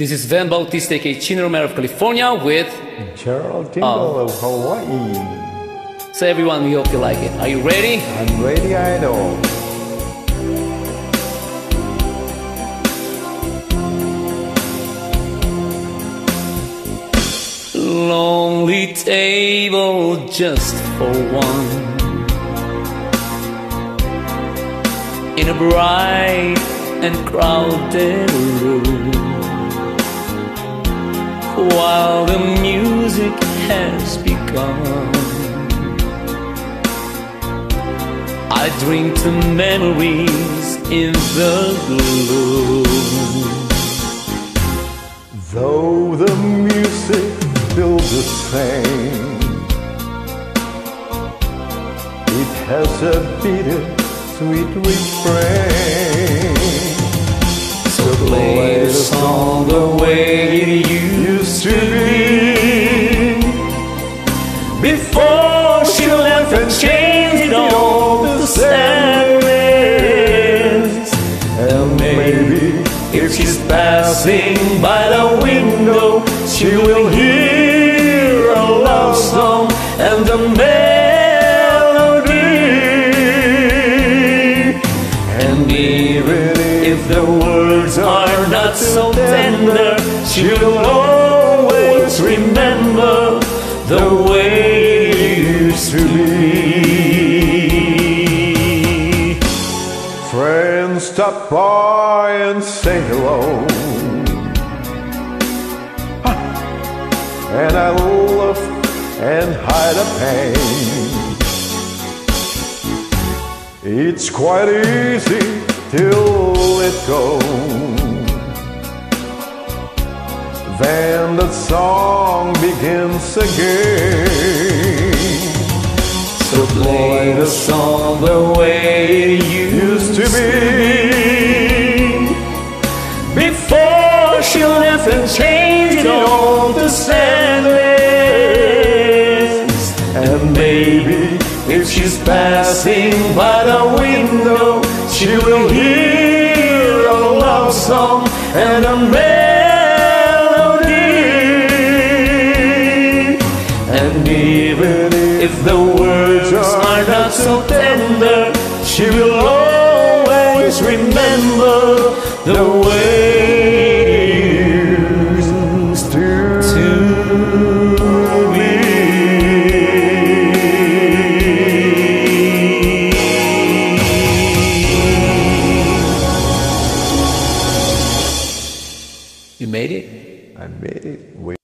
This is Vhen Bautista, aka Chino Romero of California with Gerald Tingle oh. of Hawaii. So everyone, we hope you like it. Are you ready? I'm ready, idol. Lonely table just for one In a bright and crowded room While the music has begun. I drink to memories in the gloom. Though the music still the same It has a bitter, sweet refrain to be Before she left and changed it all to sadness And maybe if she's passing by the window She will hear a love song and the melody. And even if the words are not so tender She be Friends stop by and say hello. And I laugh and hide the pain. It's quite easy to let go Then the song begins again the song the way it used to be. Before she left and changed all to sadness. And maybe if she's passing by the window She will hear a love song and a melody. And even if the so tender She will always remember the way it used to to be. You made it? I made it.